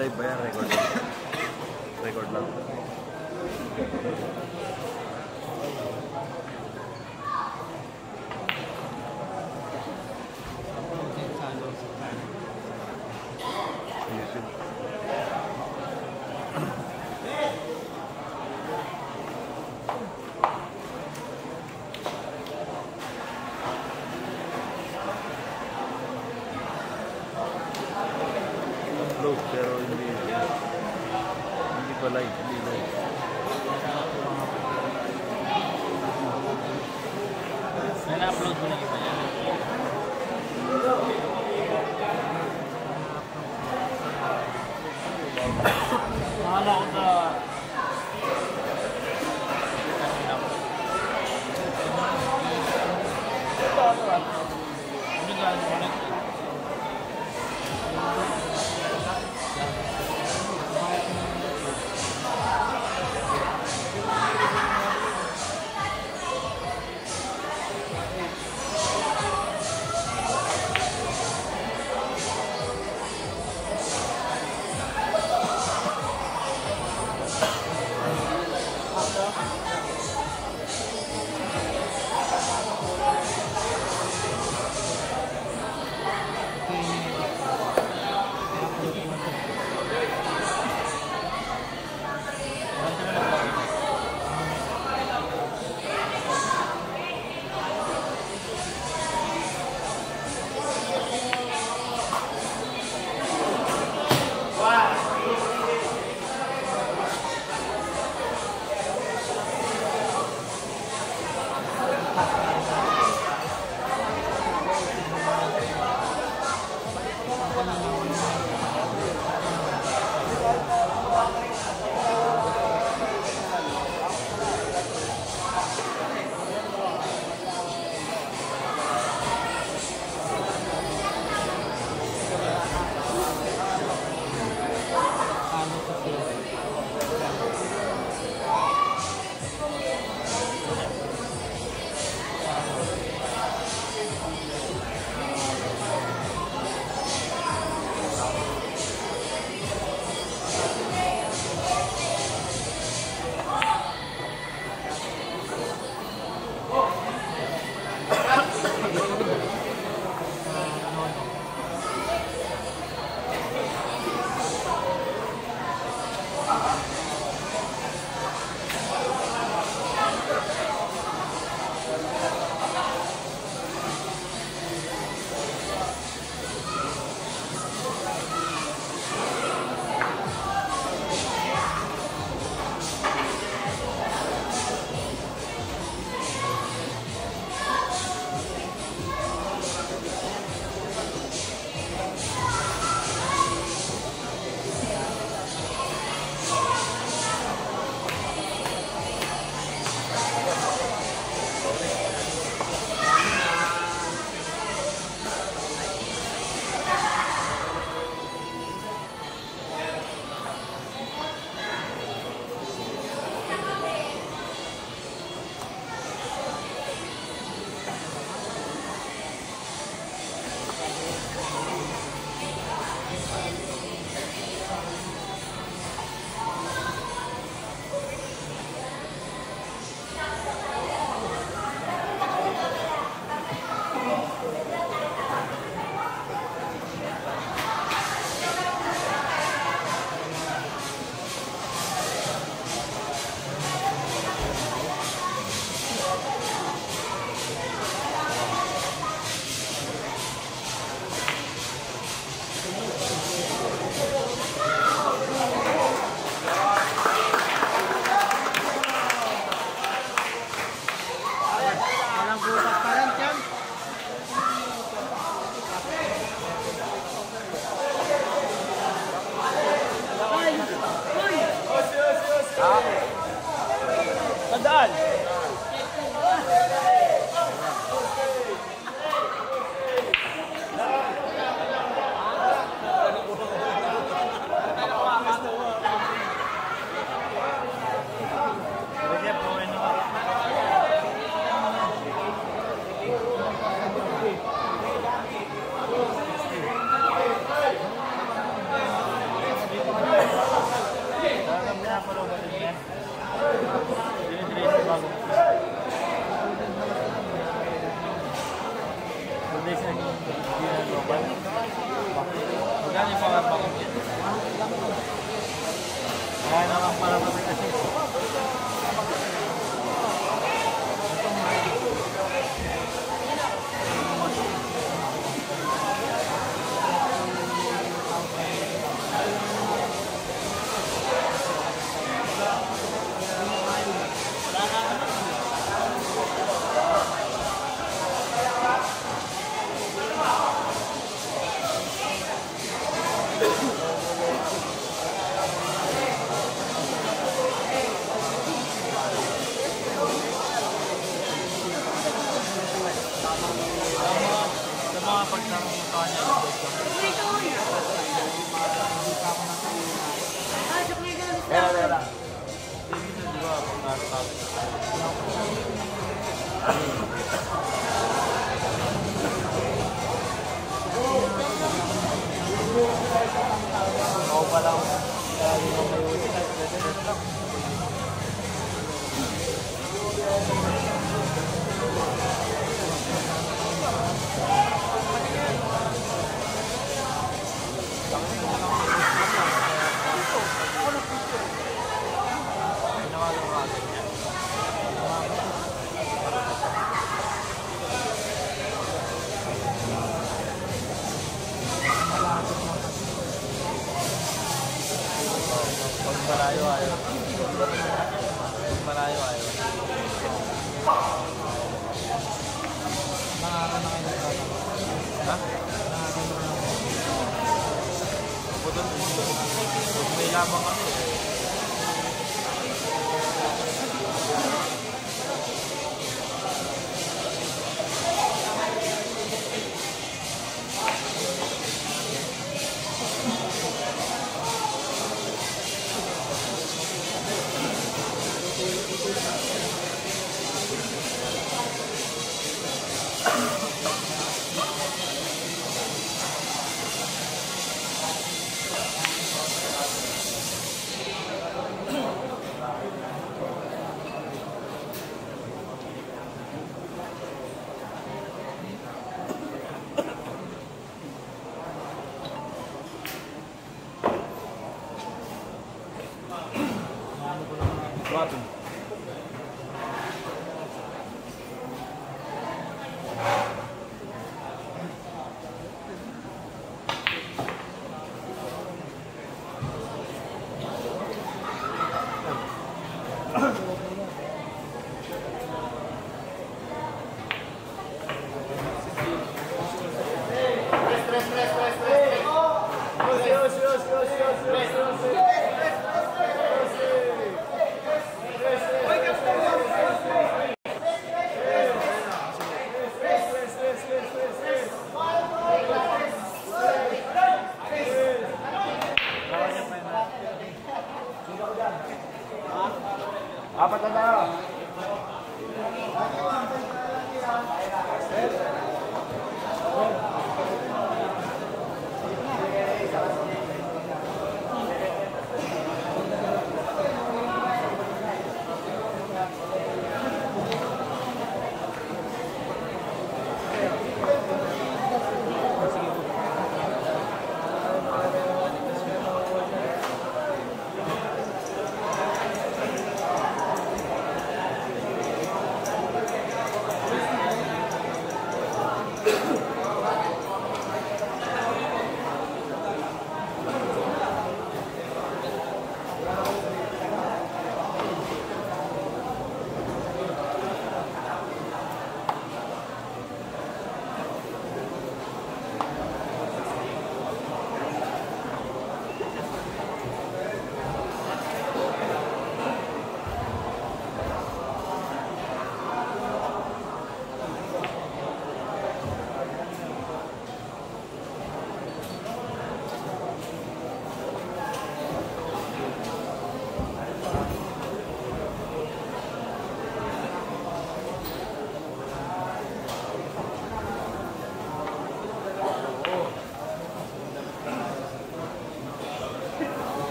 Life बया record record ला Hold up.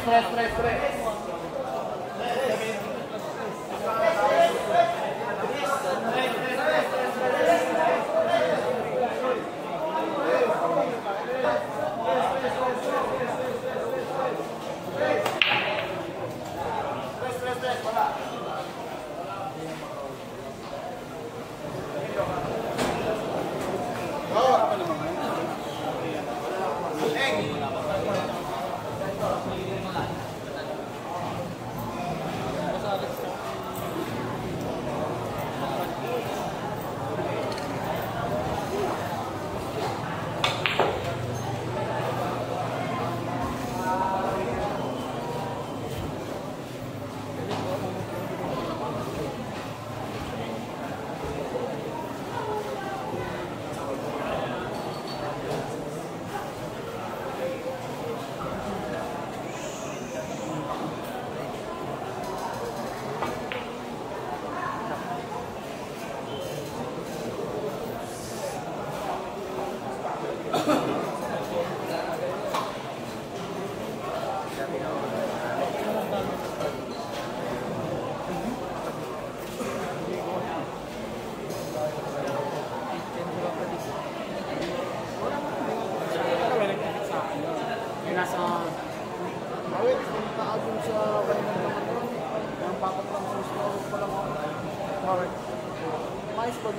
ストライストライストライ